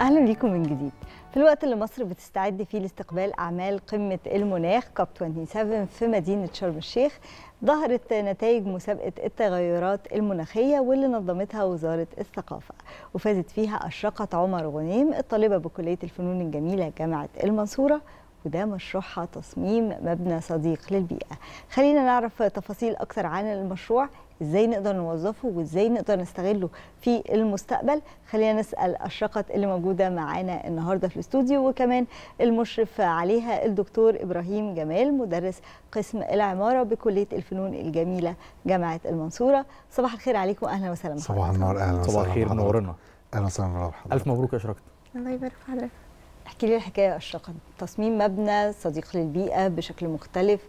أهلا بيكم من جديد. في الوقت اللي مصر بتستعد فيه لاستقبال أعمال قمة المناخ كاب 27 في مدينة شرم الشيخ ظهرت نتائج مسابقة التغيرات المناخية واللي نظمتها وزارة الثقافة وفازت فيها أشرقت عمر غنيم الطالبة بكلية الفنون الجميلة جامعة المنصورة وده مشروعها تصميم مبنى صديق للبيئة. خلينا نعرف تفاصيل أكتر عن المشروع. إزاي نقدر نوظفه وازاي نقدر نستغله في المستقبل. خلينا نسأل اشرقت اللي موجودة معانا النهارده في الاستوديو وكمان المشرف عليها الدكتور إبراهيم جمال مدرس قسم العمارة بكلية الفنون الجميلة جامعة المنصورة. صباح الخير عليكم أهلا وسهلا صباح النور أهلا وسهلا صباح الخير. منورنا أهلا وسهلا بحضرتك. ألف مبروك يا اشرقت الله يبارك في حضرتك. احكي لي الحكاية يا اشرقت تصميم مبنى صديق للبيئة بشكل مختلف.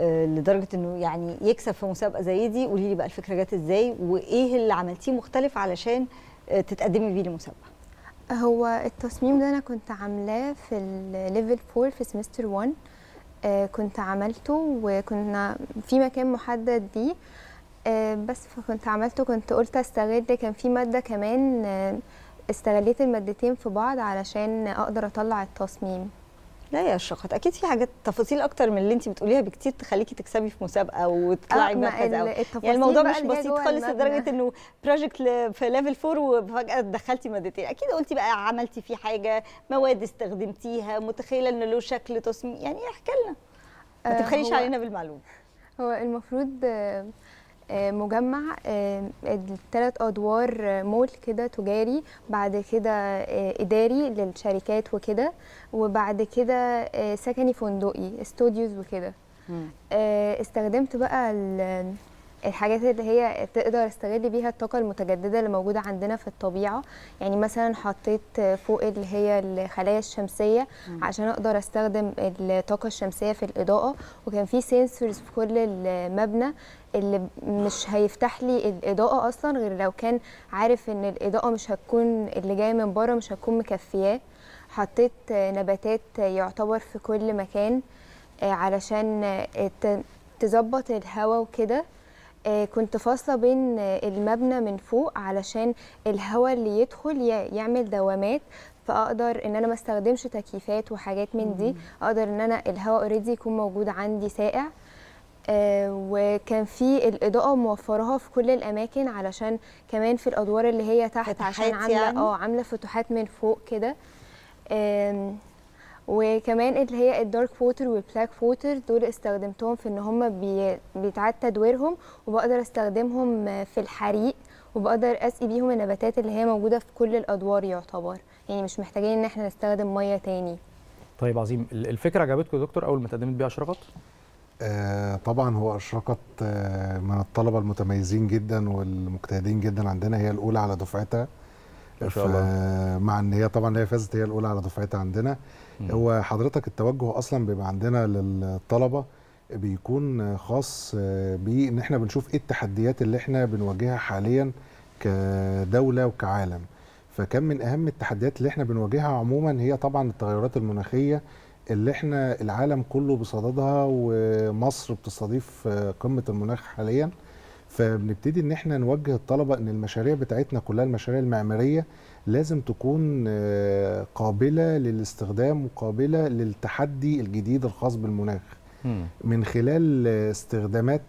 لدرجة إنه يعني يكسب في مسابقة زي دي. قولي لي بقى الفكرة جت إزاي وإيه اللي عملتيه مختلف علشان آه، تتقدمي بيه لمسابقة؟ هو التصميم ده أنا كنت عاملاه في ال level 4 في semester 1 آه كنت عملته وكنا في مكان محدد آه بس فكنت عملته كنت قلت أستغل كان في مادة كمان آه استغليت المادتين في بعض علشان أقدر أطلع التصميم. لا يا أشرقت أكيد في حاجات تفاصيل أكتر من اللي انت بتقوليها بكتير تخليكي تكسبي في مسابقة وتطلعي آه، مركز التفاصيل يعني الموضوع مش بسيط خالص. لدرجة إنه project في level 4 وفجأة دخلتي مادتين. أكيد قلتي بقى عملتي فيه حاجة مواد استخدمتيها متخيلة ان له شكل تصميم يعني احكي لنا. ما آه، تبخليش علينا بالمعلومة. هو المفروض مجمع الثلاث أدوار آه، مول كده تجاري بعد كده آه، إداري للشركات وكده وبعد كده آه، سكني فندقي studios وكده. آه، استخدمت بقى الحاجات اللي هي تقدر استغل بيها الطاقة المتجددة اللي موجودة عندنا في الطبيعة. يعني مثلا حطيت فوق اللي هي الخلايا الشمسية عشان أقدر أستخدم الطاقة الشمسية في الإضاءة. وكان في سنسورز في كل المبنى اللي مش هيفتح لي الإضاءة أصلا غير لو كان عارف إن الإضاءة مش هتكون اللي جاية من بره مش هتكون مكفياه. حطيت نباتات يعتبر في كل مكان آه، علشان تظبط الهواء وكده. كنت فاصلة بين آه، المبنى من فوق علشان الهواء اللي يدخل يعمل دوامات فأقدر إن أنا ما استخدمش تكييفات وحاجات من دي أقدر إن أنا الهواء اوريدي يكون موجود عندي ساقع. آه، وكان في الإضاءة موفراها في كل الأماكن علشان كمان في الأدوار اللي هي تحت عشان عاملة يعني؟ آه عاملة فتحات من فوق كده. وكمان اللي هي ال dark water وال black water دول استخدمتهم في إن هم بي... بيتعاد تدويرهم وبقدر أستخدمهم في الحريق وبقدر أسقي بيهم النباتات اللي هي موجودة في كل الأدوار يعتبر. يعني مش محتاجين إن إحنا نستخدم مية تاني. طيب عظيم. ال- الفكرة عجبتكم يا دكتور أول ما تقدمت بيها أشرقت؟ آه طبعا هو أشرقت آه من الطلبة المتميزين جدا والمجتهدين جدا عندنا. هي الأولى على دفعتها. ما شاء الله. مع إن هي طبعا هي فازت هي الأولى على دفعتها عندنا. هو حضرتك التوجه أصلا بيبقى عندنا للطلبة بيكون خاص بان إحنا بنشوف إيه التحديات اللي إحنا بنواجهها حاليا كدولة وكعالم. فكان من أهم التحديات اللي إحنا بنواجهها عموما هي طبعا التغيرات المناخية اللي إحنا العالم كله بصددها ومصر بتستضيف قمة المناخ حاليا. فبنبتدي إن إحنا نوجه الطلبة إن المشاريع بتاعتنا كلها المشاريع المعمارية لازم تكون آه، قابلة للاستخدام وقابلة للتحدي الجديد الخاص بالمناخ. من خلال استخدامات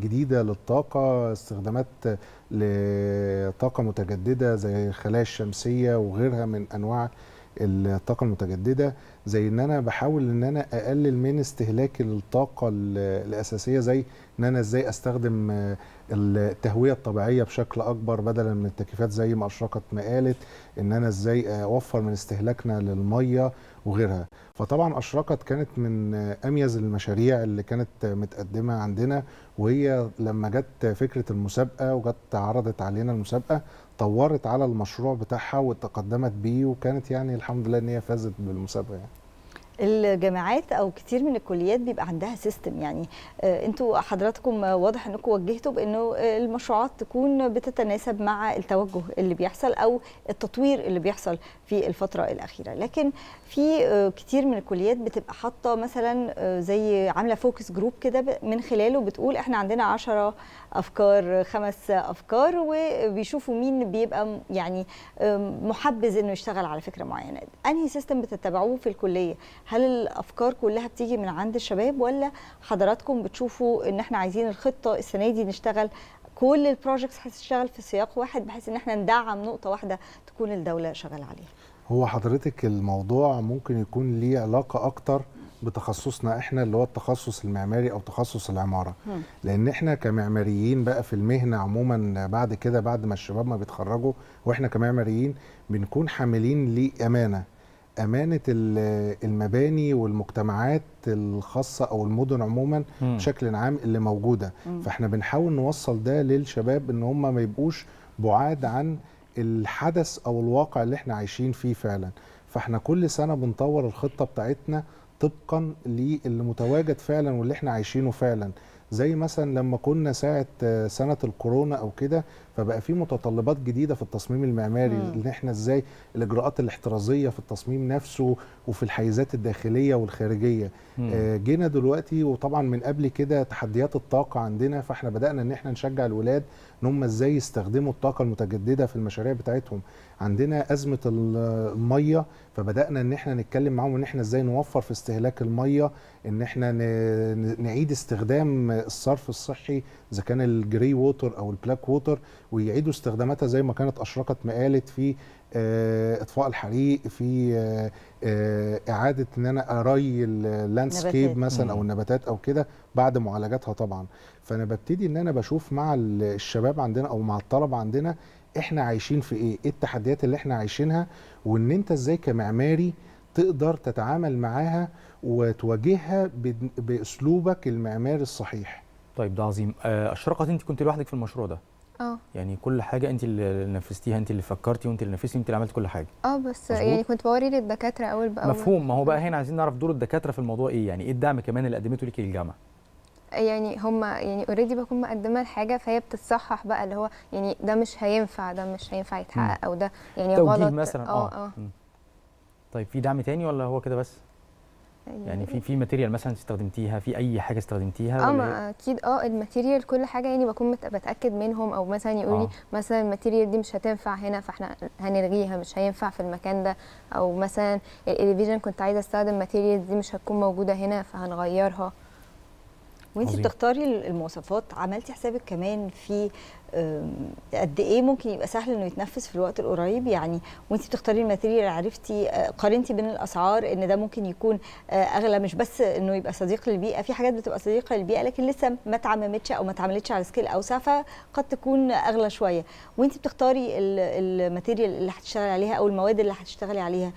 جديدة للطاقة استخدامات لطاقة متجددة زي الخلايا الشمسية وغيرها من أنواع الطاقة المتجددة زي إن أنا بحاول إن أنا أقلل من استهلاكي للطاقة ال- الأساسية زي إن أنا إزاي أستخدم آه، التهوية الطبيعية بشكل أكبر بدلا من التكييفات زي ما أشرقت ما قالت إن أنا إزاي أوفر من استهلاكنا للمية وغيرها. فطبعا أشرقت كانت من أميز المشاريع اللي كانت متقدمة عندنا وهي لما جت فكرة المسابقة وجت عرضت علينا المسابقة طورت على المشروع بتاعها وتقدمت بيه وكانت يعني الحمد لله إن هي فازت بالمسابقة يعني. الجامعات أو كتير من الكليات بيبقى عندها system يعني آه، أنتوا حضراتكم واضح إنكم وجهتوا بإنه آه، المشروعات تكون بتتناسب مع التوجه اللي بيحصل أو التطوير اللي بيحصل في الفترة الأخيرة لكن في آه، كتير من الكليات بتبقى حاطة مثلا زي عاملة focus group كده من خلاله بتقول إحنا عندنا 10 أفكار خمس أفكار وبيشوفوا مين بيبقى يعني آم، محبذ إنه يشتغل على فكرة معينة. أنهي system بتتبعوه في الكلية؟ هل الأفكار كلها بتيجي من عند الشباب ولا حضراتكم بتشوفوا إن إحنا عايزين الخطة السنة دي نشتغل كل ال projects هتشتغل في سياق واحد بحيث إن إحنا ندعم نقطة واحدة تكون الدولة شغالة عليها؟ هو حضرتك الموضوع ممكن يكون ليه علاقة أكتر بتخصصنا إحنا اللي هو التخصص المعماري أو تخصص العمارة مم. لأن إحنا كمعماريين بقى في المهنة عموما بعد كده بعد ما الشباب ما بيتخرجوا وإحنا كمعماريين بنكون حاملين لأمانة أمانة ال- المباني والمجتمعات الخاصة أو المدن عموما مم. بشكل عام اللي موجودة مم. فاحنا بنحاول نوصل ده للشباب إن هم ما يبقوش بعاد عن الحدث أو الواقع اللي إحنا عايشين فيه فعلا فاحنا كل سنة بنطور الخطة بتاعتنا طبقا للي متواجد فعلا واللي إحنا عايشينه فعلا. زي مثلا لما كنا ساعة آه، سنة الكورونا أو كده فبقى في متطلبات جديدة في التصميم المعماري. إن إحنا إزاي الإجراءات الاحترازية في التصميم نفسه وفي الحيزات الداخلية والخارجية مم. آه، جينا دلوقتي وطبعا من قبل كده تحديات الطاقة عندنا فإحنا بدأنا إن إحنا نشجع الولاد إن هم إزاي يستخدموا الطاقة المتجددة في المشاريع بتاعتهم عندنا أزمة ال- المية فبدأنا إن إحنا نتكلم معاهم إن إحنا إزاي نوفر في استهلاك المية إن إحنا نعيد استخدام الصرف الصحي إذا كان ال grey water أو ال black water ويعيدوا استخداماتها زي ما كانت أشرقت ما قالت في آه، إطفاء الحريق في آه، آه، إعادة إن أنا أروي ال landscape. مثلا أو. النباتات أو كده بعد معالجاتها طبعا فأنا ببتدي إن أنا بشوف مع ال- الشباب عندنا أو مع الطلبه عندنا إحنا عايشين في إيه إيه التحديات اللي إحنا عايشينها وإن أنت إزاي كمعماري تقدر تتعامل معاها وتواجهها بأسلوبك المعماري الصحيح طيب ده عظيم. آه، اشرقت أنت كنت لوحدك في المشروع ده؟ آه. يعني كل حاجة أنت اللي نفذتيها أنت اللي فكرتي وأنت اللي نفذتي وانت اللي عملتي كل حاجة؟ آه بس مظبوط. يعني كنت بوري للدكاترة أول بأول. مفهوم. ما هو بقى هنا عايزين نعرف دور الدكاترة في الموضوع إيه؟ يعني إيه الدعم كمان اللي قدمته ليكي الجامعة يعني هم يعني اوريدي بكون مقدمة الحاجة فهي بتصحح بقى اللي هو يعني ده مش هينفع ده مش هينفع يتحقق أو ده يعني توجيه غلط. مثلا. آه آه. مم. طيب في دعم تاني ولا هو كده بس؟ يعني في في material مثلا استخدمتيها في أي حاجة استخدمتيها آه إيه؟ ما أكيد آه ال material كل حاجة يعني بكون بتأكد منهم أو مثلا يقولوا لي آه. مثلا ال material دي مش هتنفع هنا فإحنا هنلغيها مش هينفع في المكان ده أو مثلا ال elevation كنت عايزة أستخدم material دي مش هتكون موجودة هنا فهنغيرها وأنت. بتختاري المواصفات عملتي حسابك كمان في قد إيه ممكن يبقى سهل إنه يتنفذ في الوقت القريب؟ يعني وانت بتختاري ال material عرفتي آه، قارنتي بين الأسعار إن ده ممكن يكون آه، أغلى مش بس إنه يبقى صديق للبيئة في حاجات بتبقى صديقة للبيئة لكن لسه ما اتعممتش أو ما اتعملتش على scale اوسع فقد تكون أغلى شوية. وانت بتختاري ال- ال material اللي هتشتغلي عليها أو المواد اللي هتشتغلي عليها.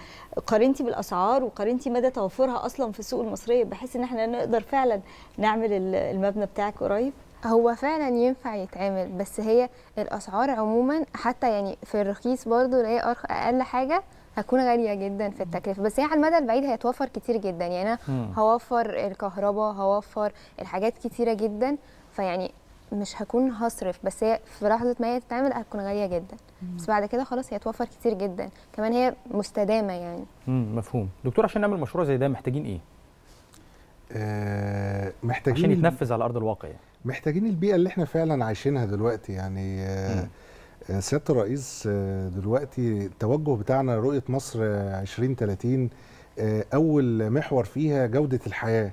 قارنتي بالأسعار وقارنتي مدى توفرها أصلا في السوق المصرية بحيث إن إحنا نقدر فعلا نعمل ال- المبنى بتاعك قريب؟ هو فعلا ينفع يتعمل بس هي الأسعار عموما حتى يعني في الرخيص برضو اللي هي أقل حاجة هتكون غالية جدا في التكلفة. بس هي على المدى البعيد هيتوفر كتير جدا. يعني أنا. هوفر الكهرباء هوفر الحاجات كتيرة جدا فيعني مش هكون هصرف. بس هي في لحظة ما هي تتعمل هتكون غالية جدا. بس بعد كده خلاص هي هتوفر كتير جدا. كمان هي مستدامة يعني. مم. مفهوم. دكتور عشان نعمل مشروع زي ده محتاجين إيه؟ آه، محتاجين عشان يتنفذ على أرض الواقع يعني. محتاجين البيئة اللي إحنا فعلا عايشينها دلوقتي. يعني آه، سيادة الرئيس آه، دلوقتي التوجه بتاعنا رؤية مصر آه، 2030 آه، أول محور فيها جودة الحياة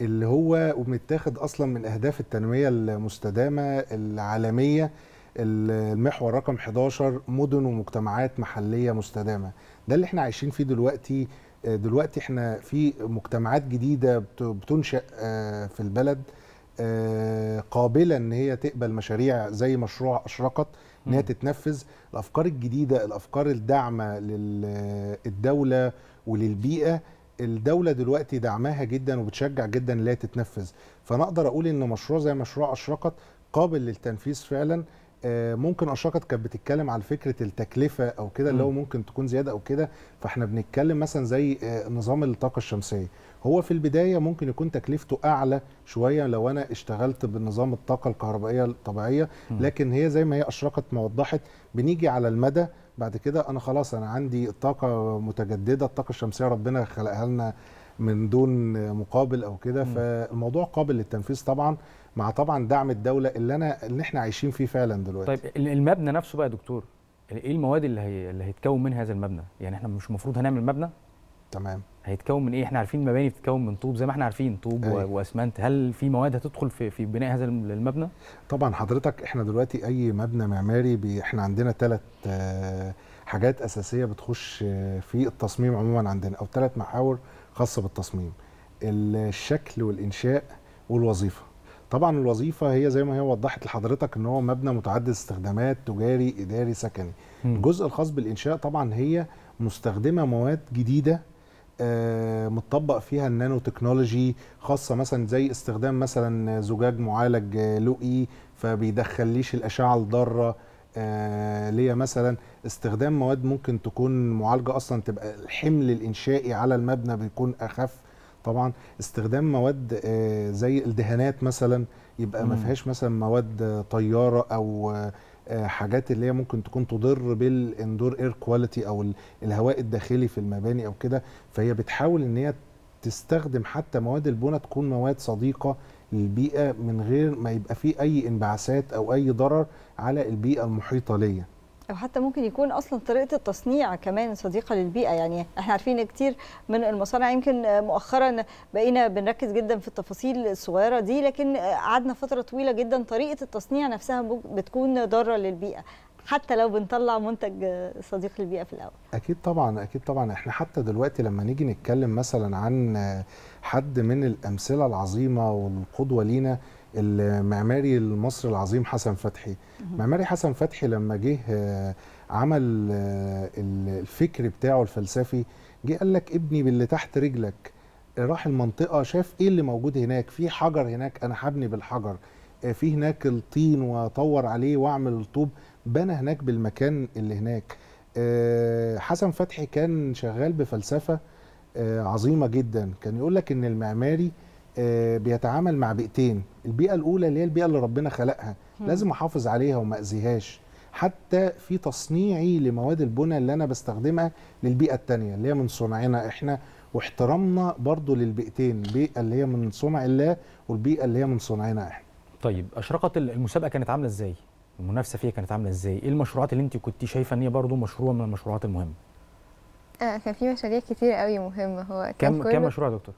اللي هو متاخد أصلا من أهداف التنمية المستدامة العالمية المحور رقم 11 مدن ومجتمعات محلية مستدامة. ده اللي إحنا عايشين فيه دلوقتي. دلوقتي إحنا في مجتمعات جديدة بت- بتنشأ في البلد. قابلة إن هي تقبل مشاريع زي مشروع أشرقت إن هي. تتنفذ. الأفكار الجديدة الأفكار الداعمة للدوله وللبيئة الدولة دلوقتي دعمها جدا وبتشجع جدا إن هي تتنفذ. فأنا أقدر أقول إن مشروع زي مشروع أشرقت قابل للتنفيذ فعلا. آه، ممكن أشرقت كانت بتتكلم على فكرة التكلفة أو كده اللي هو مم. ممكن تكون زيادة أو كده. فإحنا بنتكلم مثلا زي آه، نظام الطاقة الشمسية. هو في البداية ممكن يكون تكلفته أعلى شوية لو أنا اشتغلت بنظام الطاقة الكهربائية الطبيعية. لكن هي زي ما هي أشرقت ما وضحت بنيجي على المدى بعد كده أنا خلاص أنا عندي طاقة متجددة الطاقة الشمسية ربنا خلقها لنا من دون مقابل أو كده. فالموضوع قابل للتنفيذ طبعا مع طبعا دعم الدولة اللي أنا اللي إحنا عايشين فيه فعلا دلوقتي طيب ال- المبنى نفسه بقى يا دكتور إيه المواد اللي هي اللي هيتكون منها هذا المبنى يعني إحنا مش المفروض هنعمل مبنى تمام. هيتكون من إيه؟ إحنا عارفين المباني بتتكون من طوب زي ما إحنا عارفين طوب أيوة. وأسمنت. هل في مواد هتدخل في في بناء هذا الم- المبنى؟ طبعا حضرتك إحنا دلوقتي أي مبنى معماري بي إحنا عندنا ثلاث حاجات أساسية بتخش آه، في التصميم عموما عندنا أو ثلاث محاور خاصة بالتصميم. الشكل والإنشاء والوظيفة. طبعا الوظيفة هي زي ما هي وضحت لحضرتك إن هو مبنى متعدد استخدامات تجاري إداري سكني. الجزء الخاص بالإنشاء طبعا هي مستخدمة مواد جديدة آه، متطبق فيها النانو تكنولوجي خاصة مثلا زي استخدام مثلا زجاج معالج آه، لؤي فبيدخليش الأشعة الضارة آه، ليا مثلا استخدام مواد ممكن تكون معالجة أصلا تبقى الحمل الإنشائي على المبنى بيكون أخف طبعا استخدام مواد آه، زي الدهانات مثلا يبقى ما. فيهاش مثلا مواد آه، طيارة أو آه، آه، حاجات اللي هي ممكن تكون تضر بال indoor air quality أو ال- الهواء الداخلي في المباني أو كده. فهي بتحاول إن هي تستخدم حتى مواد البناء تكون مواد صديقة للبيئة من غير ما يبقى فيه أي انبعاثات أو أي ضرر على البيئة المحيطة ليا. أو حتى ممكن يكون أصلا طريقة التصنيع كمان صديقة للبيئة. يعني إحنا عارفين كتير من المصانع يمكن مؤخرا بقينا بنركز جدا في التفاصيل الصغيرة دي لكن قعدنا فترة طويلة جدا طريقة التصنيع نفسها بتكون ضارة للبيئة حتى لو بنطلع منتج صديق للبيئة في الأول. أكيد طبعا أكيد طبعا. إحنا حتى دلوقتي لما نيجي نتكلم مثلا عن حد من الأمثلة العظيمة والقدوة لينا المعماري المصري العظيم حسن فتحي. معماري حسن فتحي لما جه آه، عمل آه، الفكر بتاعه الفلسفي جه قال لك ابني باللي تحت رجلك راح المنطقة شاف إيه اللي موجود هناك؟ في حجر هناك أنا هبني بالحجر. آه، في هناك الطين واطور عليه واعمل الطوب. بنى هناك بالمكان اللي هناك. حسن فتحي كان شغال بفلسفة عظيمة جدا. كان يقول لك إن المعماري بيتعامل مع بيئتين. البيئة الأولى اللي هي البيئة اللي ربنا خلقها. لازم أحافظ عليها وما أذيهاش. حتى في تصنيعي لمواد البناء اللي أنا بستخدمها للبيئة التانية اللي هي من صنعنا إحنا. واحترامنا برضو للبيئتين البيئه اللي هي من صنع الله والبيئة اللي هي من صنعنا إحنا. طيب اشرقت المسابقة كانت عاملة إزاي؟ المنافسة فيها كانت عاملة إزاي؟ إيه المشروعات اللي أنت كنت شايفة إن هي برضه مشروع من المشروعات المهمة؟ آه كان في مشاريع كتير قوي مهمة. هو كان كم كم مشروع يا دكتور؟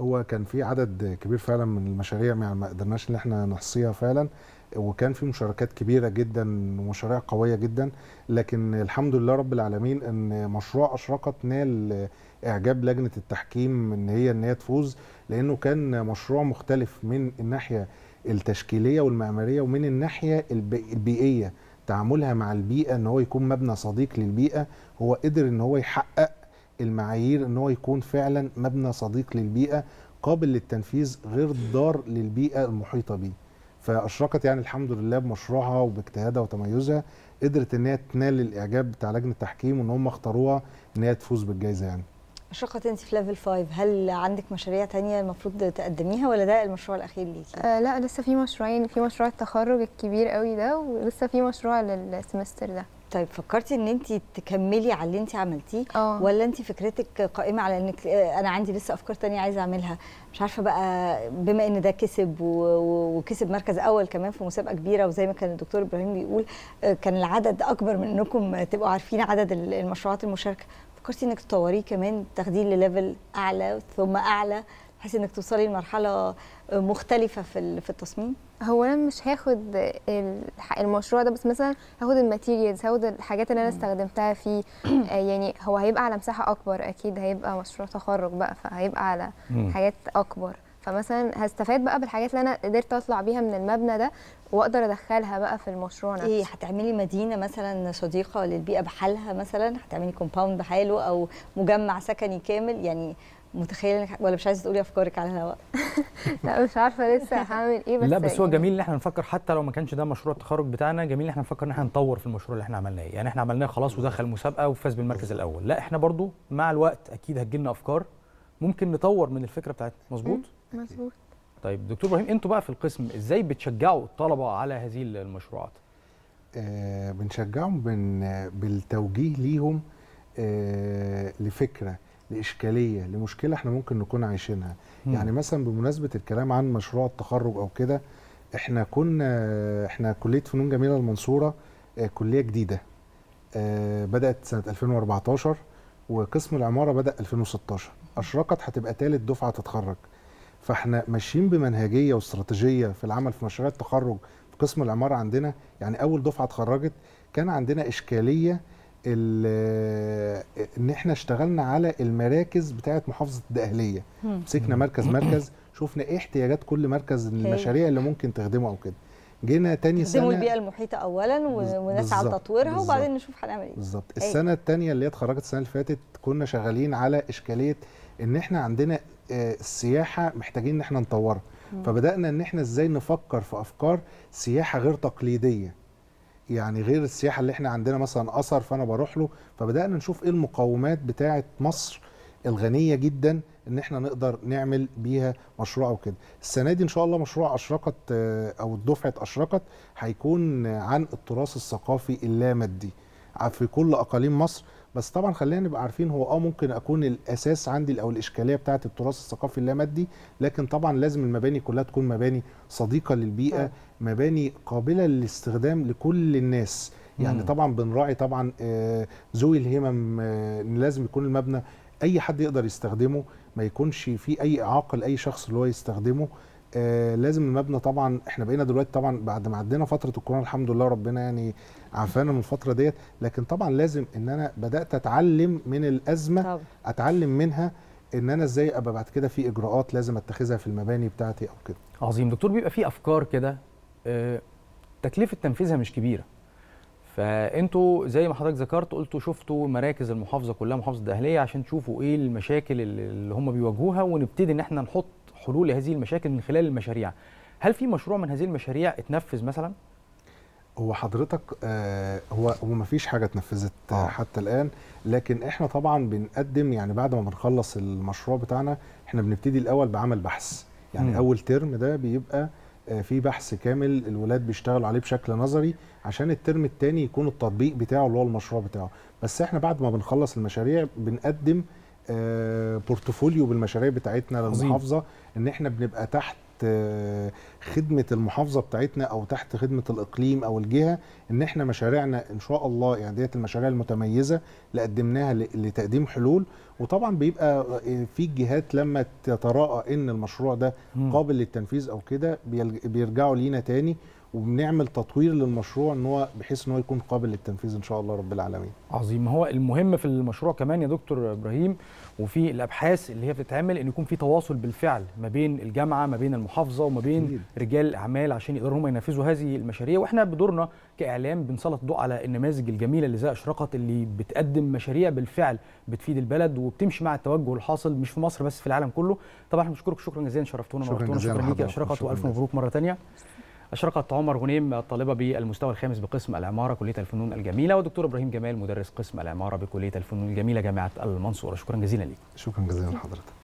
هو كان في عدد كبير فعلا من المشاريع يعني ما قدرناش إن إحنا نحصيها فعلا وكان في مشاركات كبيرة جدا ومشاريع قوية جدا لكن الحمد لله رب العالمين إن مشروع أشرقت نال إعجاب لجنة التحكيم إن هي إن هي تفوز لأنه كان مشروع مختلف من الناحية التشكيلية والمعمارية ومن الناحية البي- البيئية. تعاملها مع البيئة إن هو يكون مبنى صديق للبيئة هو قدر إن هو يحقق المعايير إن هو يكون فعلا مبنى صديق للبيئة قابل للتنفيذ غير ضار للبيئة المحيطة بيه. فاشرقت يعني الحمد لله بمشروعها وباجتهادها وتميزها قدرت إن هي تنال الإعجاب بتاع لجنة التحكيم وإن هم اختاروها إن هي تفوز بالجائزه يعني. أشرقت أنت في ليفل 5 هل عندك مشاريع تانية المفروض تقدميها ولا ده المشروع الأخير ليكي؟ آه لا لسه في مشروعين. في مشروع التخرج الكبير قوي ده ولسه في مشروع للسمستر ده. طيب فكرتي إن انت تكملي على اللي انت عملتيه آه. ولا انت فكرتك قائمة على إنك آه، أنا عندي لسه أفكار تانية عايزة أعملها؟ مش عارفة بقى بما إن ده كسب وكسب مركز أول كمان في مسابقة كبيرة وزي ما كان الدكتور إبراهيم بيقول آه، كان العدد أكبر من إنكم تبقوا عارفين عدد ال- المشروعات المشاركة. فكرتي إنك تطوريه كمان تاخديه لل level أعلى ثم أعلى؟ بحيث إنك توصلي لمرحلة مختلفة في في التصميم؟ هو أنا مش هاخد المشروع ده بس مثلا هاخد ال materials هاخد الحاجات اللي أنا استخدمتها فيه. آه، يعني هو هيبقى على مساحة أكبر أكيد هيبقى مشروع تخرج بقى فهيبقى على. حاجات أكبر. فمثلا هستفاد بقى بالحاجات اللي أنا قدرت أطلع بيها من المبنى ده وأقدر أدخلها بقى في المشروع نفسه. إيه هتعملي مدينة مثلا صديقة للبيئة بحالها مثلا؟ هتعملي كومباوند بحاله أو مجمع سكني كامل؟ يعني متخيلة ولا مش عايزة تقولي أفكارك على الهواء. لا مش عارفة لسه هعمل إيه بس لا بس هو يعني جميل إن إحنا نفكر حتى لو ما كانش ده مشروع التخرج بتاعنا جميل إن إحنا نفكر إن إحنا نطور في المشروع اللي إحنا عملناه. يعني إحنا عملناه خلاص ودخل مسابقة وفاز بالمركز الأول. لا إحنا برضو مع الوقت أكيد هتجيلنا أفكار ممكن نطور من الفكرة بتاعتنا مظبوط؟ مظبوط. طيب دكتور إبراهيم أنتوا بقى في القسم إزاي بتشجعوا الطلبة على هذه المشروعات؟ آه بنشجعهم بن بالتوجيه ليهم آه لفكرة. لإشكالية لمشكلة إحنا ممكن نكون عايشينها. مم. يعني مثلا بمناسبة الكلام عن مشروع التخرج أو كده إحنا كنا إحنا كلية فنون جميلة المنصورة آه كلية جديدة آه بدأت سنة 2014 وقسم العمارة بدأ 2016 أشرقت هتبقى ثالث دفعة تتخرج. فإحنا ماشيين بمنهجية واستراتيجية في العمل في مشاريع التخرج في قسم العمارة عندنا. يعني أول دفعة اتخرجت كان عندنا إشكالية ال- إن إحنا اشتغلنا على المراكز بتاعه محافظة الدقهلية. مسكنا مركز مركز شفنا إيه احتياجات كل مركز المشاريع اللي ممكن تخدمه أو كده جينا تاني تخدموا سنة البيئه المحيطه اولا ونسعى لتطويرها. وبعدين نشوف هنعمل إيه بالظبط. السنة الثانية اللي هي اتخرجت السنة اللي فاتت كنا شغالين على إشكالية إن إحنا عندنا آه، السياحه محتاجين إن إحنا نطورها. فبدأنا إن إحنا إزاي نفكر في أفكار سياحة غير تقليدية يعني غير السياحة اللي إحنا عندنا مثلا اثر فأنا بروح له فبدأنا نشوف إيه المقومات بتاعة مصر الغنية جدا إن إحنا نقدر نعمل بيها مشروع أو كده. السنة دي إن شاء الله مشروع أشرقت آه، أو دفعة أشرقت هيكون عن التراث الثقافي اللامادي. في كل أقاليم مصر بس طبعا خلينا نبقى عارفين هو آه ممكن أكون الأساس عندي أو الإشكالية بتاعة التراث الثقافي اللامادي لكن طبعا لازم المباني كلها تكون مباني صديقة للبيئة طبعا. مباني قابلة للاستخدام لكل الناس يعني. طبعا بنراعي طبعا آه، ذوي الهمم آه، لازم يكون المبنى أي حد يقدر يستخدمه ما يكونش في أي إعاقة لأي شخص اللي هو يستخدمه آه لازم المبنى طبعا إحنا بقينا دلوقتي طبعا بعد ما عدينا فترة الكورونا الحمد لله ربنا يعني عافانا من الفترة ديت لكن طبعا لازم إن أنا بدأت أتعلم من الأزمة طبعا. أتعلم منها إن أنا إزاي أبقى بعد كده في إجراءات لازم أتخذها في المباني بتاعتي أو كده. عظيم. دكتور بيبقى في أفكار كده آه، تكلفة تنفيذها مش كبيرة. فأنتوا زي ما حضرتك ذكرت قلتوا شفتوا مراكز المحافظة كلها محافظة الدهليه عشان تشوفوا إيه المشاكل اللي اللي هم بيواجهوها ونبتدي إن إحنا نحط حلول لهذه المشاكل من خلال المشاريع. هل في مشروع من هذه المشاريع اتنفذ مثلا؟ هو حضرتك آه هو هو ما فيش حاجة اتنفذت آه. حتى الآن لكن إحنا طبعا بنقدم يعني بعد ما بنخلص المشروع بتاعنا إحنا بنبتدي الأول بعمل بحث يعني. مم. أول ترم ده بيبقى آه في بحث كامل الولاد بيشتغلوا عليه بشكل نظري عشان الترم الثاني يكون التطبيق بتاعه اللي هو المشروع بتاعه بس إحنا بعد ما بنخلص المشاريع بنقدم آه بورتفوليو بالمشاريع بتاعتنا. للمحافظة إن إحنا بنبقى تحت آه، خدمة المحافظة بتاعتنا أو تحت خدمة الإقليم أو الجهة إن إحنا مشاريعنا إن شاء الله يعني ديت المشاريع المتميزة اللي قدمناها لتقديم حلول وطبعا بيبقى في جهات لما تتراءى إن المشروع ده. قابل للتنفيذ أو كده بيرجعوا لينا تاني وبنعمل تطوير للمشروع إن هو بحيث إن هو يكون قابل للتنفيذ إن شاء الله رب العالمين. عظيم. هو المهم في المشروع كمان يا دكتور إبراهيم وفي الأبحاث اللي هي بتتعمل إن يكون في تواصل بالفعل ما بين الجامعة ما بين المحافظة وما بين أكيد. رجال الاعمال عشان يقدروا هم ينفذوا هذه المشاريع. وإحنا بدورنا كإعلام بنسلط الضوء على النماذج الجميلة اللي زي أشرقت اللي بتقدم مشاريع بالفعل بتفيد البلد وبتمشي مع التوجه الحاصل مش في مصر بس في العالم كله. طبعا إحنا بنشكرك. شكرا جزيلا. شرفتونا شكراً ونورتونا جزيلاً شكرا ليك. يا. أشرقت شكراً وألف. مبروك مرة ثانية أشرقت عمر غنيم الطالبة بالمستوى الخامس بقسم العمارة كلية الفنون الجميلة ودكتور إبراهيم جمال مدرس قسم العمارة بكلية الفنون الجميلة جامعة المنصورة. شكرا جزيلا لك شكرا جزيلا لحضرتك.